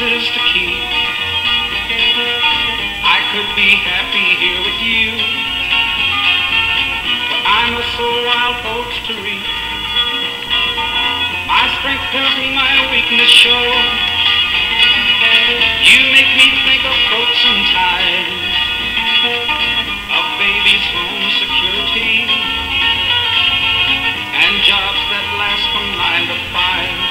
promises to keep. I could be happy here with you, but I'm a so wild folks to reap. My strength tells me my weakness show. You make me think of coats and ties, of baby's home security, and jobs that last from nine to five.